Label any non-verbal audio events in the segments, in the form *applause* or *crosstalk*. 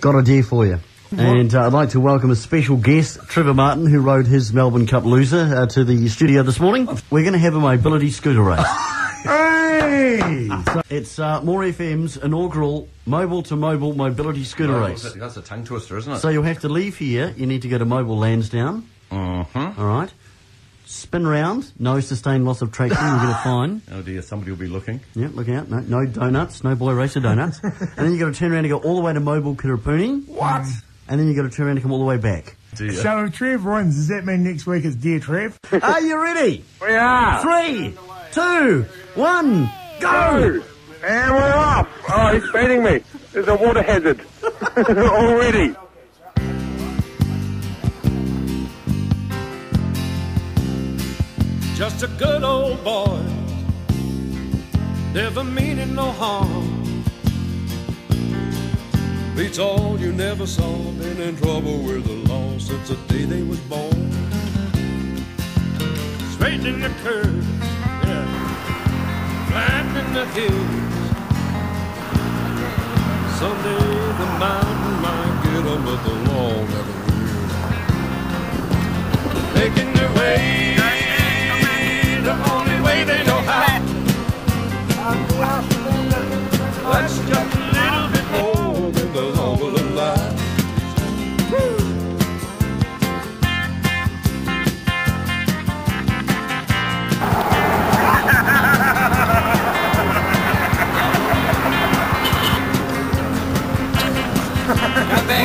got a dare for you. And uh, I'd like to welcome a special guest, Trevor Martin, who rode his Melbourne Cup loser uh, to the studio this morning. We're going to have a mobility scooter race. *laughs* Hey! So it's uh, More FM's inaugural mobile to mobile mobility scooter Oh, race. that's a- That's a tongue twister, isn't it? So you'll have to leave here. You need to go to Mobil Lansdowne. mm-hmm. All right. Spin round. No sustained loss of traction. You'll get a fine. *laughs* Oh dear, somebody will be looking. Yeah, look out. No, no donuts. No boy racer donuts. *laughs* and then you've got to turn around and go all the way to Mobil Kuripuni. What? And then you've got to turn around and come all the way back. Dear. So if Trev wins, does that mean next week it's Dear Trev? *laughs* Are you ready? We are. Three, two, one, go! And we're off. Oh, he's beating me. There's a water hazard already. Just a good old boy, never meaning no harm. Beats all you never saw, been in trouble with the law since the day they was born. Straightening the curve, yeah, flattening the hills. Someday the mountain might get 'em, but the law never will. Making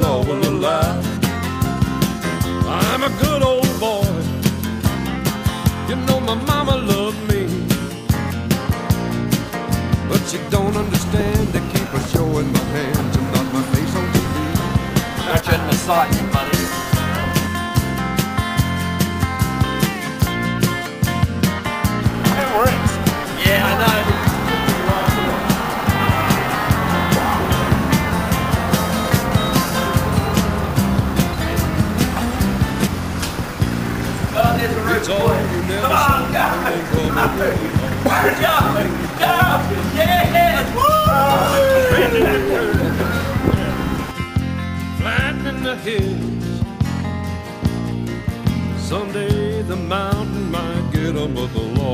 law will allow. I'm a good old boy. You know my mama loved me. But she don't understand to keep a show in my hands and not my face on TV. Not the sights, Oh, there's a Come on, go! Go! Go! Yes! flattening the hills. Someday the mountain might get 'em, but the law